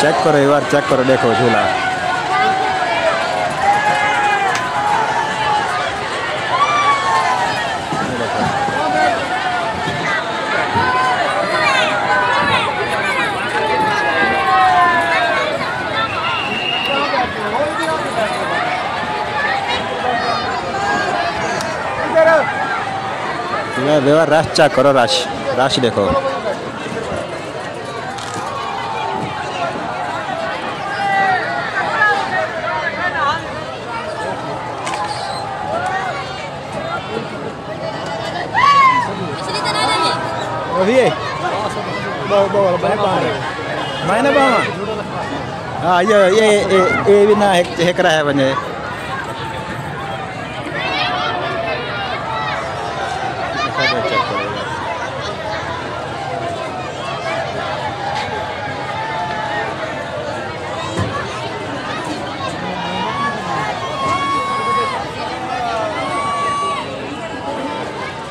Check કરો એ વાર check કરો દેખો ઝૂલા এবার রাশ চা করো রাশ রাশ দেখো ඔහියේ බෝ බෝ බය පාරේ මයින බාම ආ යේ ඒ ඒ විනා හෙක් කරහැවනේ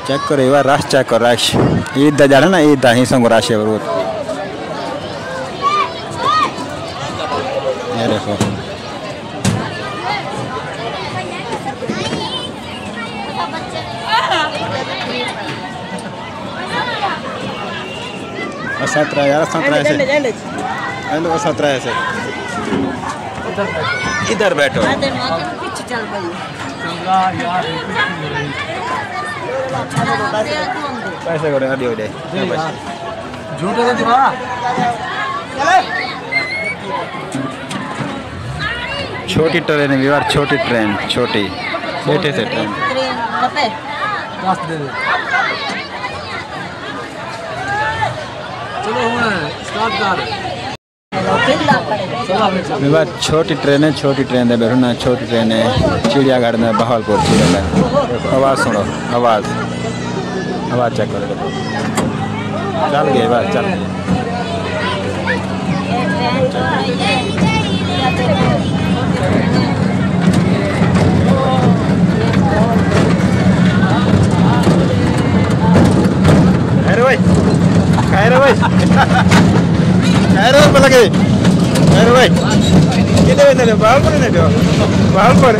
चेक करो एक बार रश चेक करो रश। ईद जाना ना ईद ही संग रश है बरोबर ये देखो। सत्रह यार सत्रह ऐसे। हेलो सत्रह ऐसे इधर बैठो। पीछे चल पैसे करो अड़ी उड़े झूठे तो दिखा छोटी ट्रेन है विवार छोटी ट्रेन, छोटी। बैठे से ट्रेन। दे दे चलो स्टार्ट कर विवार छोटी ट्रेन है, छोटी ट्रेन है, बैठो ना, छोटी ट्रेन है। चिड़ियाघर में बहालपुर, चिड़ियाघर। आवाज़ सुनो, आवाज़। આવા ચેક કરો ચાલ ગઈ વાર ચાલ ബാൽപ്പണി ബാൽപ്പണി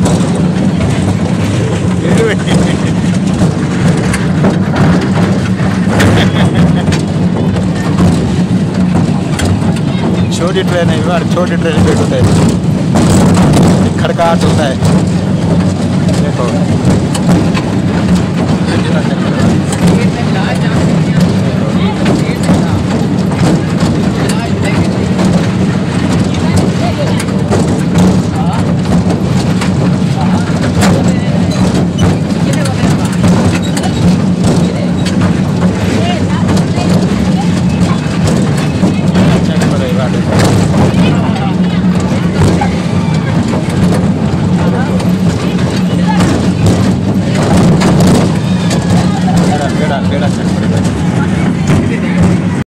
छोटी ट्रेन है छोटी ट्रेन पे होता है। खड़काहट होता है। da, era ce